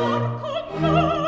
porco no